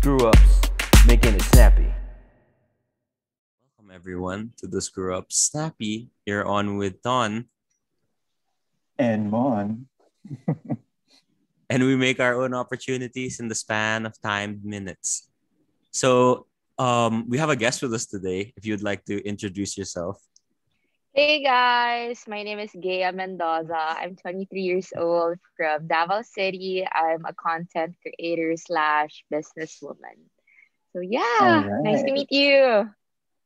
screw ups, making it snappy. Welcome everyone to the Screw Up Snappy. You're on with Don, and Mon. and we make our own opportunities in the span of timed minutes. So um, we have a guest with us today. If you'd like to introduce yourself. Hey guys, my name is Geia Mendoza. I'm 23 years old from Davao City. I'm a content creator slash businesswoman. So yeah, Alright. nice to meet you.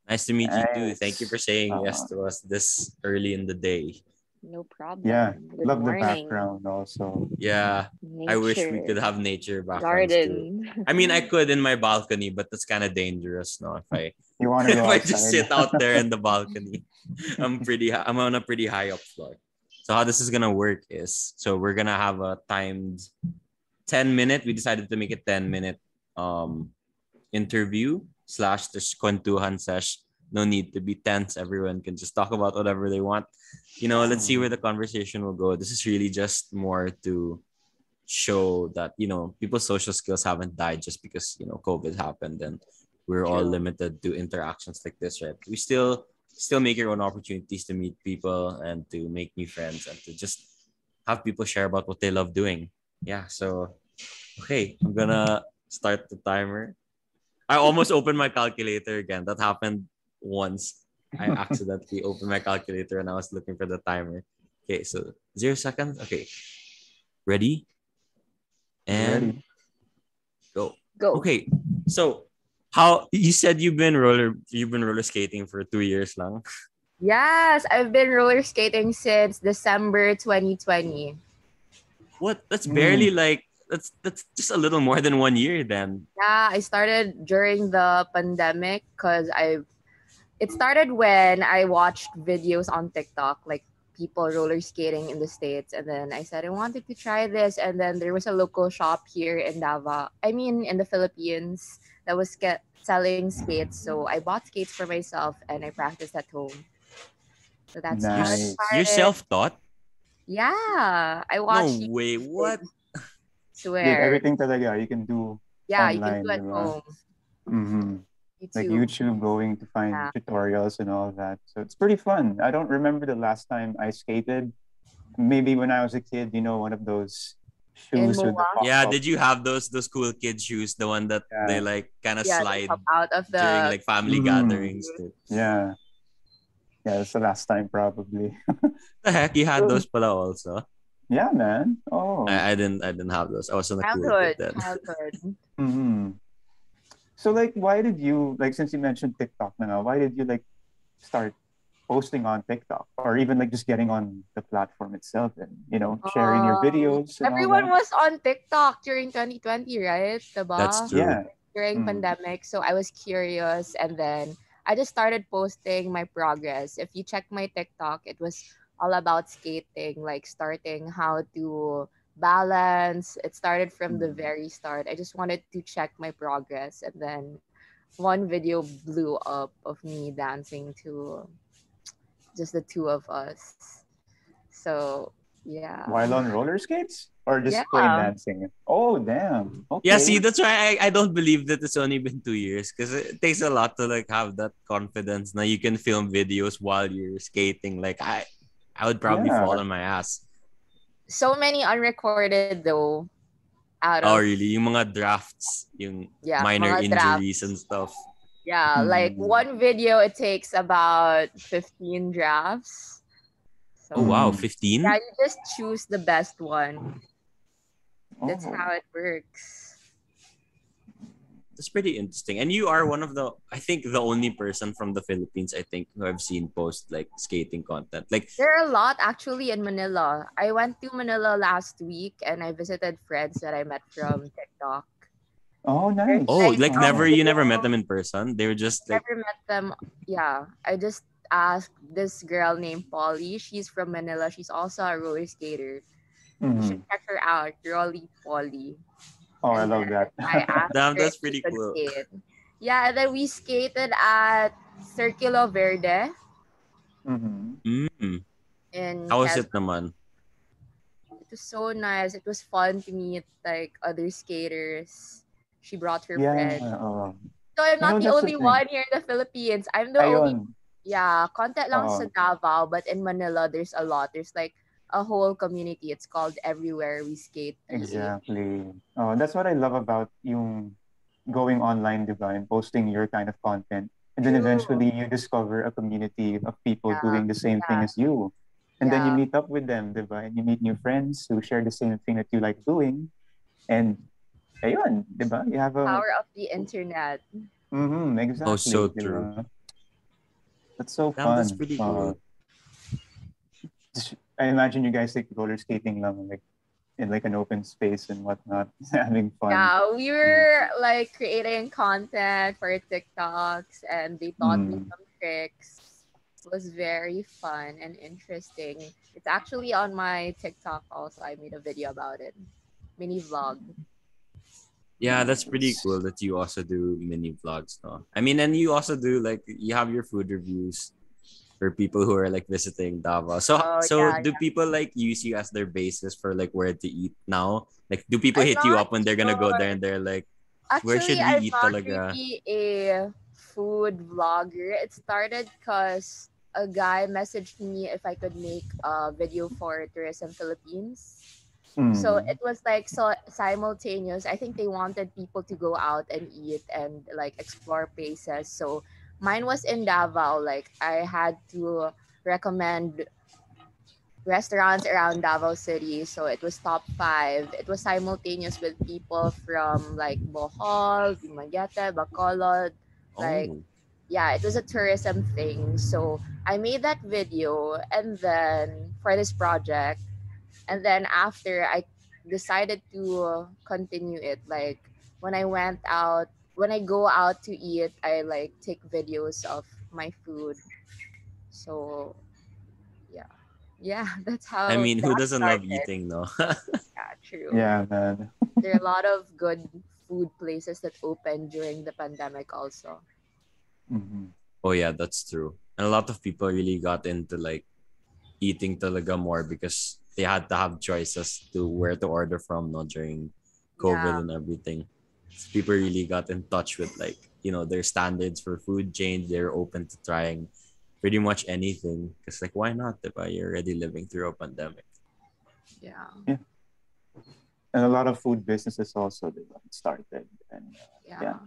Nice to meet you too. Thank you for saying yes to us this early in the day. No problem. Yeah, Good love morning. the background also. Yeah, I wish we could have nature backgrounds too. garden. I mean, I could in my balcony, but that's kind of dangerous, no? If I You want to if go I just sit out there in the balcony, I'm pretty. I'm on a pretty high up floor. So how this is gonna work is, so we're gonna have a timed ten minute. We decided to make it ten minute um interview slash the kwentuhan sesh. No need to be tense. Everyone can just talk about whatever they want. You know, let's see hmm. where the conversation will go. This is really just more to show that you know people's social skills haven't died just because you know COVID happened and we're all limited to interactions like this, right? We still still make your own opportunities to meet people and to make new friends and to just have people share about what they love doing. Yeah, so okay, I'm gonna start the timer. I almost opened my calculator again. That happened once. I accidentally opened my calculator and I was looking for the timer. Okay, so zero seconds. Okay. Ready? And Ready. go. Go. Okay. So how you said you've been roller you've been roller skating for two years long. Yes, I've been roller skating since December 2020. What that's Mm. barely like that's that's just a little more than one year then. Yeah, I started during the pandemic because I it started when I watched videos on TikTok, like people roller skating in the States. And then I said I wanted to try this. And then there was a local shop here in Davao, I mean in the Philippines, that was get, selling skates. So I bought skates for myself and I practiced at home. So that's how it Nice. You're self-taught? Yeah. I watched No way. What? Dude, swear. everything talaga you can do. yeah, you can online, do at diba? home. Mm-hmm. Hmm Like YouTube. YouTube, going to find Yeah. tutorials and all that. So it's pretty fun. I don't remember the last time I skated. Maybe when I was a kid, you know, one of those shoes with the Yeah, did you have those those cool kid shoes, the one that Yeah. they like kind of yeah, slide out of the during like family Mhm. gatherings? Dude. Yeah. Yeah, that's the last time probably. The heck, you had those pala also. yeah, man. Oh. I, I didn't I didn't have those. I wasn't a cool childhood. kid then. Childhood. hmm So like why did you like since you mentioned TikTok now, why did you like start posting on TikTok or even like just getting on the platform itself and you know sharing your Um, videos Everyone was on TikTok during 2020, right? Diba? That's true. yeah During Mm. pandemic. So I was curious and then I just started posting my progress. If you check my TikTok, it was all about skating, like starting how to balance. It started from the Mm. very start. I just wanted to check my progress and then one video blew up of me dancing to just the two of us. So yeah. while on roller skates or just Yeah. plain dancing. Oh damn. Okay. Yeah, see, that's why I, I don't believe that it's only been two years because it takes a lot to like have that confidence. Now you can film videos while you're skating. Like I, I would probably Yeah. fall on my ass. So many unrecorded though out of, Oh, of really? Yung mga drafts, yung yeah minor mga drafts. injuries and stuff. yeah like Hmm. one video it takes about 15 drafts so Oh wow, Mhm. 15? yeah you just choose the best one that's Oh. how it works That's pretty interesting. And you are one of the, I think, the only person from the Philippines, I think, who I've seen post like skating content. Like, there are a lot actually in manila i went to manila last week and i visited friends that i met from tiktok Oh nice. oh, Like, like never, you never met them in person. They were just like, never met them yeah i just asked this girl named polly she's from manila she's also a roller skater you Mhm. should check her out Rolly Polly Oh, I love that. I asked Damn, that's pretty cool. skate. Yeah, and then we skated at Circulo Verde Mhm. mm, in how was it naman? It was so nice. It was fun to meet like other skaters. She brought her Yeah. friend. oo. So I'm not know, the that's the only one here in the Philippines. I'm the only yeah, contact lang Oo. sa Davao, but in Manila there's a lot. There's like a whole community. It's called Everywhere We Skate. Exactly. Oh, that's what I love about yung going online, di ba, and posting your kind of content. And then True. eventually you discover a community of people Yeah, doing the same thing as you. And then you meet up with them, di ba? And you meet new friends who share the same thing that you like doing. And ayun, di ba? You have a Power of the internet. Mhm, exactly. Oh, so di true. That's so Damn, fun. that's pretty Uh, cool. just- I imagine you guys like roller skating lang, like in like an open space and whatnot, having fun. Yeah, we were like creating content for TikToks and they taught me Mm. some tricks. It was very fun and interesting. It's actually on my TikTok also. I made a video about it. Mini vlog. Yeah, that's pretty cool that you also do mini vlogs, no? I mean, and you also do like you have your food reviews for people who are like visiting Davao. So, Oh, so yeah, do people like use you as their basis for like where to eat now? Like, do people I'm hit you up when they're gonna go there and they're like, Actually, Where should we I'm eat not talaga? really a food vlogger. It started because a guy messaged me if I could make a video for Tourism Philippines. So Mm. it was like so simultaneous. I think they wanted people to go out and eat and like explore places. So mine was in Davao. Like I had to recommend restaurants around Davao City. So it was top five. It was simultaneous with people from like Bohol, Dumaguete, Bacolod. Like, oh, yeah, it was a tourism thing. So I made that video and then for this project. And then after I decided to continue it, like when I went out, when I go out to eat, I like take videos of my food. So yeah. Yeah, that's how I mean, who doesn't love eating, though? Yeah, true. Yeah, man. There are a lot of good food places that opened during the pandemic also. Mhm. Oh yeah, that's true. And a lot of people really got into like eating talaga more because they had to have choices to where to order from no during COVID Yeah. and everything. So people really got in touch with like, you know, their standards for food change. They're open to trying pretty much anything. Because like why not? Diba? You're already living through a pandemic. Yeah. yeah. And a lot of food businesses also they started. And uh, Yeah. Yeah.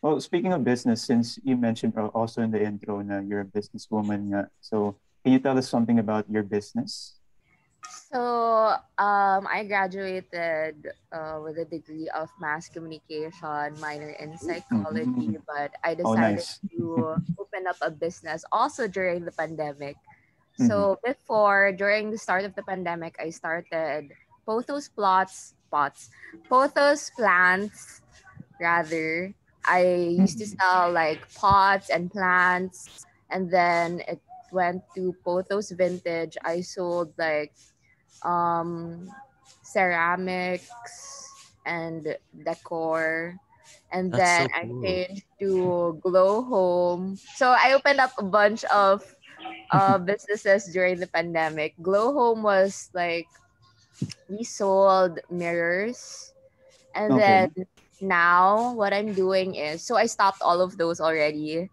well, speaking of business, since you mentioned also in the intro na you're a businesswoman, nga, so can you tell us something about your business? So um, I graduated uh, with a degree of mass communication, minor in psychology, Mhm. but I Oh, decided nice. to open up a business also during the pandemic. Mm-hmm. So before, during the start of the pandemic, I started Pothos plots, pots, Pothos plants, rather. I used to Mhm. sell like pots and plants, and then it went to Pothos Vintage. I sold like um ceramics and decor. And That's then so I cool. changed to Glow Home. So I opened up a bunch of uh, businesses during the pandemic. Glow Home was like we sold mirrors, and Okay. then now what I'm doing is so I stopped all of those already,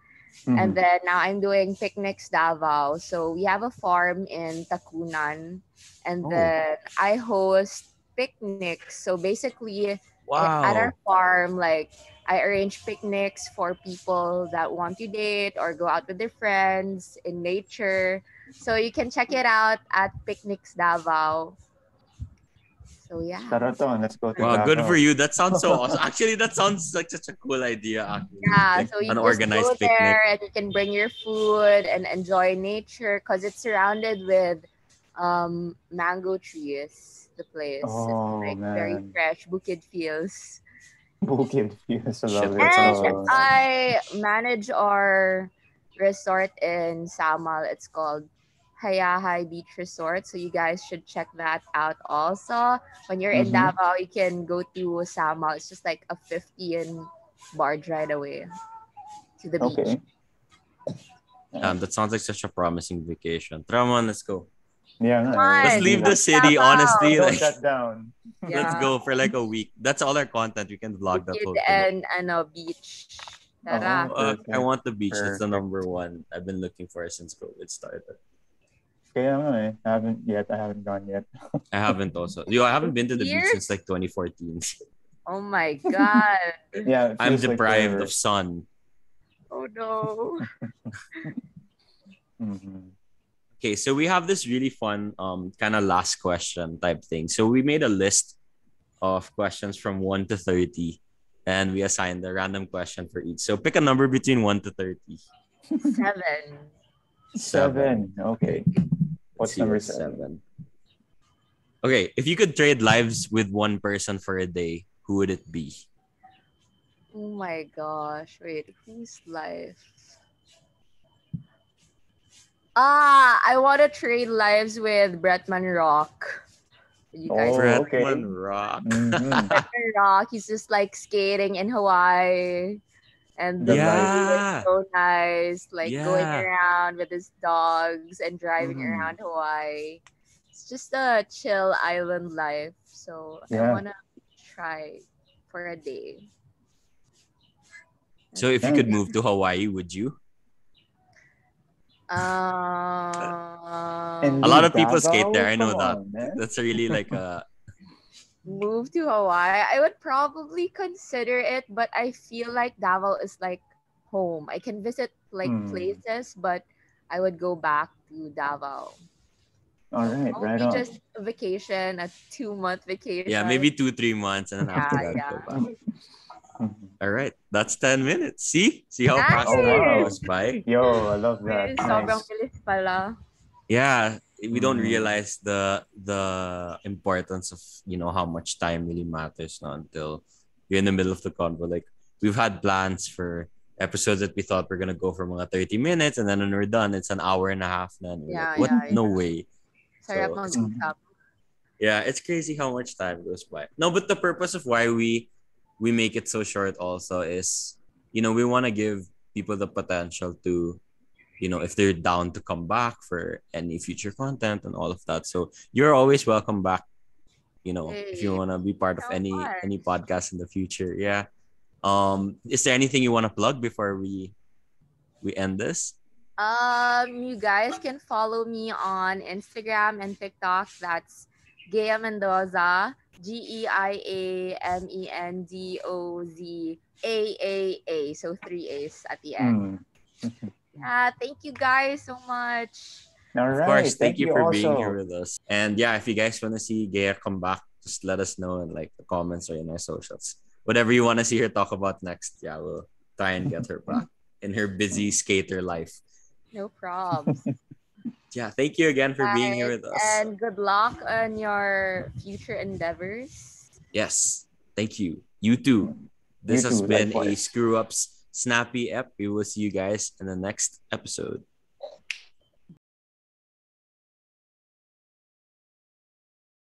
and Mhm. then now I'm doing picnics Davao. So we have a farm in Tacunan, and Oh. then I host picnics. So basically, Wow. at our farm, like I arrange picnics for people that want to date or go out with their friends in nature. So you can check it out at Picnics Davao. So yeah. Taraton, let's go to Wow, good for you. That sounds so awesome. Actually, that sounds like such a cool idea. Actually. Yeah, Like, so you an just organized go picnic. there and you can bring your food and enjoy nature because it's surrounded with um mango trees. The place Oh, it's like very man. fresh, bukid feels. Bukid Yes, I Shit, love it. that And Oh. I manage our resort in Samal. It's called Hayahay Beach Resort. So you guys should check that out also. When you're in Mhm. Davao, you can go to Samal. It's just like a 15 barge right away to the beach. Okay. Um, that sounds like such a promising vacation. Tramon, let's go. Yeah. Come nga, on. Let's leave the city, Davao. honestly. Don't Like, shut down. let's go for like a week. That's all our content. We can vlog that whole thing. and ano, beach. Tara. Oh. Uh, I want the beach. That's the number one I've been looking for since COVID started. Kaya nga eh. I haven't yet. I haven't gone yet. I haven't also. Yo, I haven't been to the beach since like 2014. Oh my god. Yeah. I'm feels like deprived of sun. Oh no. Mhm. Okay, so we have this really fun um kind of last question type thing. So we made a list of questions from 1 to 30 and we assigned a random question for each. So pick a number between 1 to 30. Seven. Seven. Okay. What's number what's seven? Okay, if you could trade lives with one person for a day, who would it be? Oh my gosh. Wait, whose life? Ah, I want to trade lives with Bretman Rock. You guys Oh, know okay. Bretman Rock. Bretman Rock. He's just like skating in Hawaii. And the Yeah. view is so nice, like going around with his dogs and driving Mhm. around Hawaii. It's just a chill island life. So I wanna try for a day. So if you could move to Hawaii, would you? Um, A lot of people skate there, I know that. That's really like a move to Hawaii. I would probably consider it, but I feel like Davao is like home. I can visit like Hmm. places, but I would go back to Davao. All right, right Maybe on. just a vacation, a two month vacation. yeah, maybe two, three months, and then after that, yeah. go back. All right, that's ten minutes. See, see how fast Oh, it wow. goes by. Yo, I love that. Ay, Sobrang Nice. bilis pala. Yeah, we don't Mhm. realize the the importance of you know how much time really matters no, until you're in the middle of the convo. Like we've had plans for episodes that we thought were gonna go for mga 30 minutes, and then when we're done, it's an hour and a half. Na, and we're Yeah, like, what? yeah, No yeah. way. Sarap So, mag-usap. Yeah, it's crazy how much time goes by. No, but the purpose of why we we make it so short also is, you know, we want to give people the potential to, you know, if they're down to come back for any future content and all of that. So you're always welcome back. You know, if you want to be part of any much. any podcast in the future, yeah. Um, is there anything you want to plug before we we end this? Um, you guys can follow me on Instagram and TikTok. That's Geia Mendoza, G E I A M E N D O Z A A A. So three A's at the end. Mm. Yeah, thank you guys so much. All Of course, thank, you for being here with us. And yeah, if you guys want to see Geia come back, just let us know in like the comments or in our socials. Whatever you want to see her talk about next, yeah, we'll try and get her back in her busy skater life. No problems. Yeah, thank you again for being here with us. And good luck on your future endeavors. yes, thank you. You too. This You has too, been a. Screw Ups Snappy Ep. We will see you guys in the next episode.